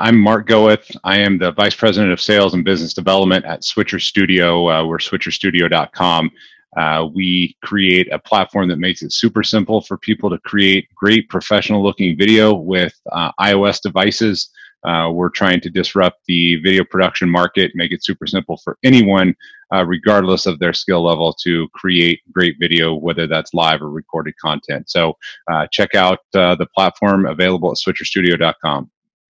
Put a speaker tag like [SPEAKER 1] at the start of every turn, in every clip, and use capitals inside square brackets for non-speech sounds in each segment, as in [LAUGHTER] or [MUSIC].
[SPEAKER 1] I'm Marc Gawith. I am the Vice President of Sales and Business Development at Switcher Studio. Uh, we're switcherstudio.com. Uh, we create a platform that makes it super simple for people to create great professional looking video with uh, iOS devices. Uh, we're trying to disrupt the video production market, make it super simple for anyone, uh, regardless of their skill level, to create great video, whether that's live or recorded content. So uh, check out uh, the platform available at switcherstudio.com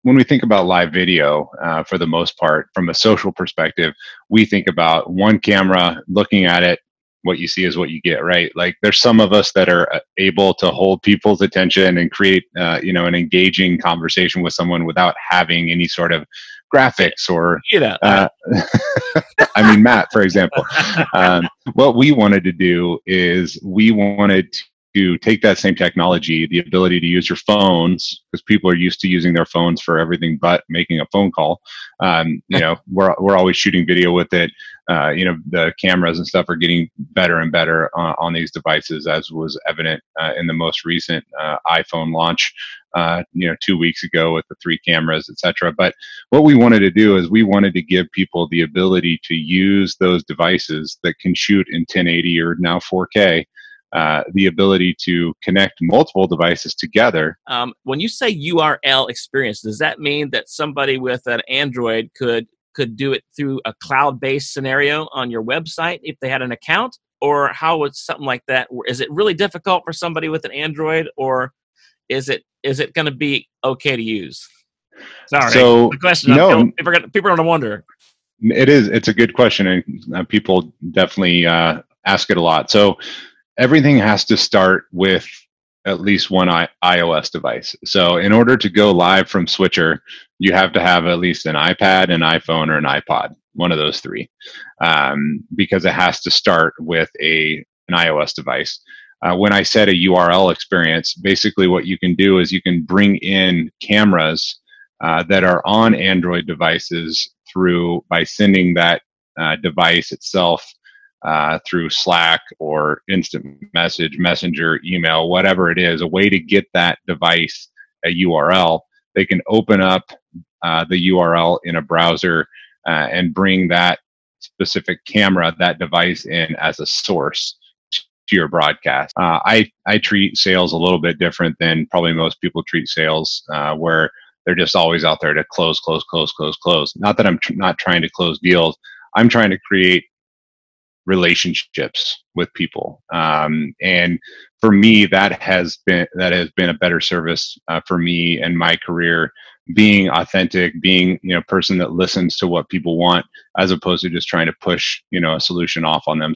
[SPEAKER 1] when we think about live video, uh, for the most part, from a social perspective, we think about one camera looking at it. What you see is what you get, right? Like there's some of us that are uh, able to hold people's attention and create, uh, you know, an engaging conversation with someone without having any sort of graphics or
[SPEAKER 2] you know
[SPEAKER 1] uh, [LAUGHS] i mean matt for example um, what we wanted to do is we wanted to take that same technology, the ability to use your phones, because people are used to using their phones for everything but making a phone call. Um, you know, [LAUGHS] we're, we're always shooting video with it. Uh, you know, the cameras and stuff are getting better and better uh, on these devices, as was evident uh, in the most recent uh, iPhone launch. Uh, you know, two weeks ago with the three cameras, etc. But what we wanted to do is we wanted to give people the ability to use those devices that can shoot in 1080 or now 4K uh, the ability to connect multiple devices together.
[SPEAKER 2] Um, when you say URL experience, does that mean that somebody with an Android could could do it through a cloud-based scenario on your website if they had an account, or how would something like that? Is it really difficult for somebody with an Android, or is it is it going to be okay to use? Sorry,
[SPEAKER 1] so,
[SPEAKER 2] the question. No, people are going to wonder.
[SPEAKER 1] It is. It's a good question, and uh, people definitely uh, ask it a lot. So everything has to start with at least one I- iOS device. So in order to go live from Switcher, you have to have at least an iPad, an iPhone, or an iPod, one of those three, um, because it has to start with a an iOS device. Uh, when I said a URL experience, basically what you can do is you can bring in cameras uh, that are on Android devices through by sending that uh, device itself uh, through Slack or instant message, messenger, email, whatever it is, a way to get that device a URL. They can open up uh, the URL in a browser uh, and bring that specific camera, that device in as a source to your broadcast. Uh, I, I treat sales a little bit different than probably most people treat sales, uh, where they're just always out there to close, close, close, close, close. Not that I'm tr- not trying to close deals. I'm trying to create relationships with people. Um, and for me that has been that has been a better service uh, for me and my career. Being authentic being you know person that listens to what people want as opposed to just trying to push you know a solution off on them